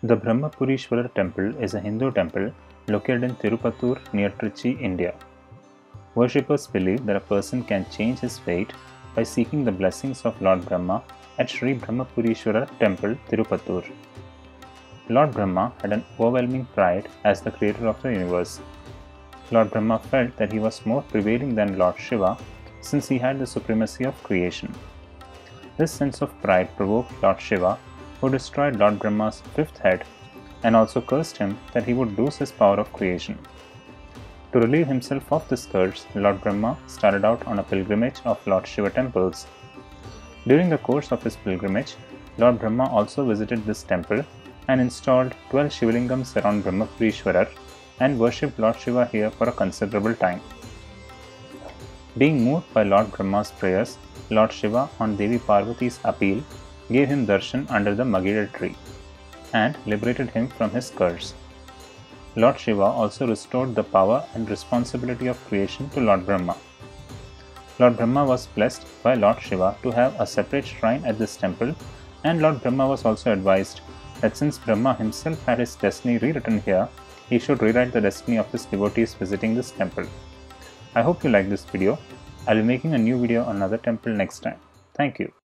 The Brahmapureeswarar temple is a Hindu temple located in Tirupattur near Trichy, India. Worshippers believe that a person can change his fate by seeking the blessings of Lord Brahma at Sri Brahmapureeswarar temple, Tirupattur. Lord Brahma had an overwhelming pride as the creator of the universe. Lord Brahma felt that he was more prevailing than Lord Shiva since he had the supremacy of creation. This sense of pride provoked Lord Shiva who destroyed Lord Brahma's fifth head and also cursed him that he would lose his power of creation. To relieve himself of this curse, Lord Brahma started out on a pilgrimage of Lord Shiva temples. During the course of his pilgrimage, Lord Brahma also visited this temple and installed 12 Shivalingams around Brahmapureeswarar and worshipped Lord Shiva here for a considerable time. Being moved by Lord Brahma's prayers, Lord Shiva, on Devi Parvati's appeal, gave him darshan under the Magizha tree and liberated him from his curse. Lord Shiva also restored the power and responsibility of creation to Lord Brahma. Lord Brahma was blessed by Lord Shiva to have a separate shrine at this temple, and Lord Brahma was also advised that since Brahma himself had his destiny rewritten here, he should rewrite the destiny of his devotees visiting this temple. I hope you like this video. I'll be making a new video on another temple next time. Thank you.